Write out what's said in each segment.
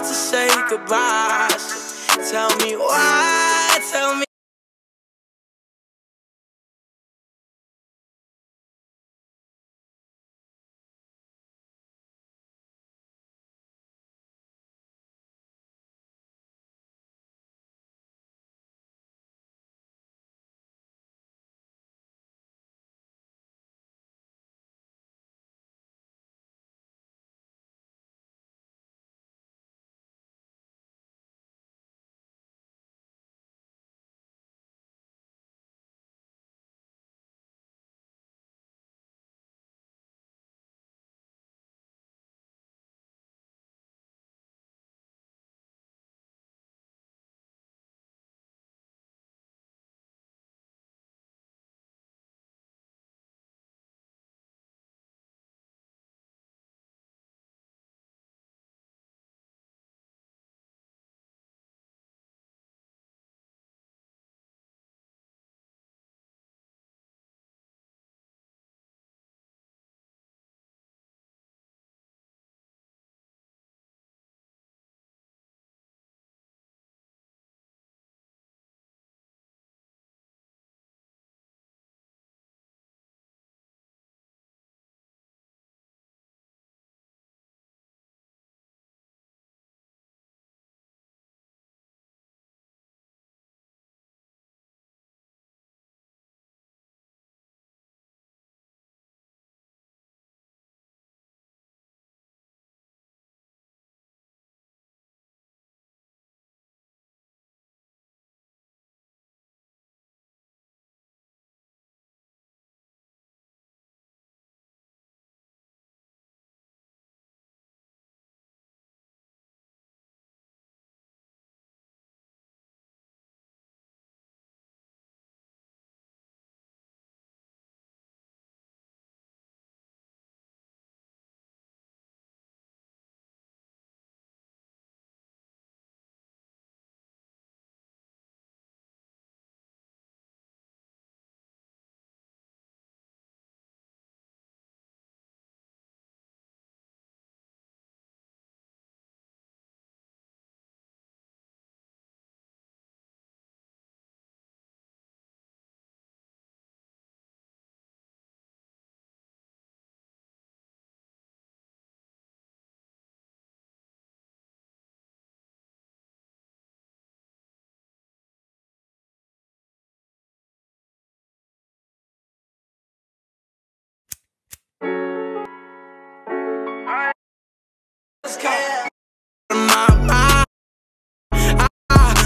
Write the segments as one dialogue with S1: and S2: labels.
S1: to say goodbye. So tell me why, tell me.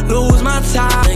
S1: Lose my time.